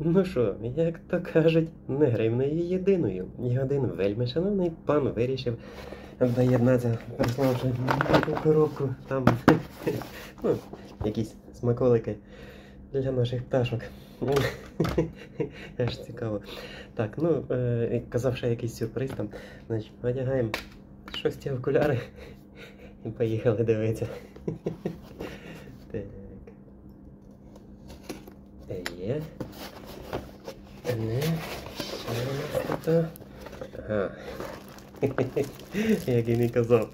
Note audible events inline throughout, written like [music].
Ну що, як то кажуть, не гривною єдиною. І один вельми шановний пан вирішив доєднатися, приславши коробку, там [laughs] ну, якісь смаколики для наших пташок. [laughs] Аж цікаво. Так, ну, е, казав, що якийсь сюрприз там. Значить, одягаємо шості окуляри [laughs] і поїхали дивитися. Так. Є. Не. Що у нас тут? Ага. [laughs] Як і не казав.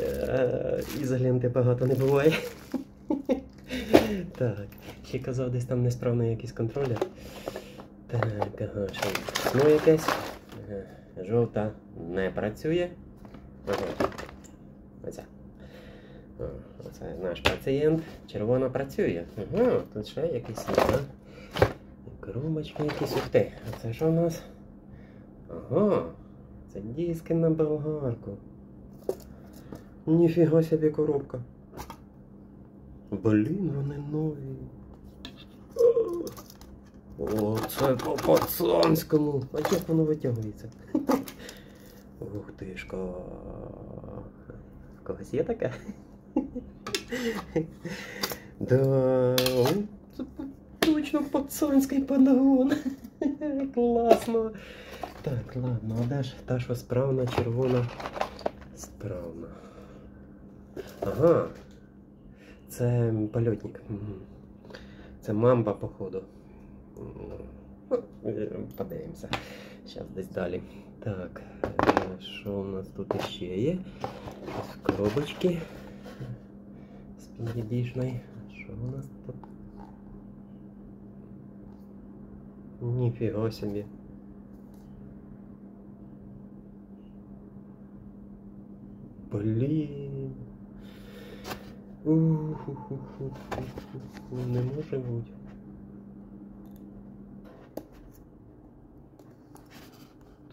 Е, Ізоленти багато не буває. [laughs] Так. Ще казав, десь там несправний якийсь контролер. Так, ага, що? Ну якесь. Ага. Жовта не працює. Ага. Оця. Оце наш пацієнт. Червона працює. Ага, тут ще якийсь є. Коробочки якісь. Ух ти. А це що у нас? Ага. Це диски на болгарку. Ніфіга собі коробка. Блін, вони нові. О, це по пацанському. А як воно витягується? [laughs] Ух тишка. Когось є таке? [laughs] Да, точно пацанський подгон. [laughs] Класно. Так, ладно, а де ж та, що справна, червона? Справна. Ага. Це польотник. Це мамба, походу. Е, Подивимося. Зараз десь далі. Так, е, що у нас тут ще є? Ось коробочки. З підібішної. Що у нас тут? Ніфіга собі. Блін. Уху-ху-ху-ху-ху. Не може бути.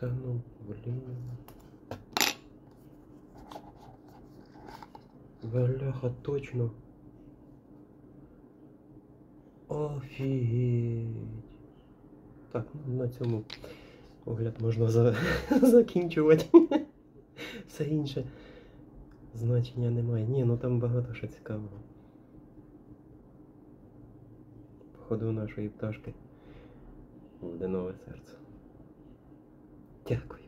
Та ну, блін. Бляха, точно. Офігеть. Так, на цьому огляд можна за... [laughs] закінчувати. [laughs] Все інше значення немає. Ні, ну там багато що цікавого. Походу нашої пташки буде нове серце. Дякую.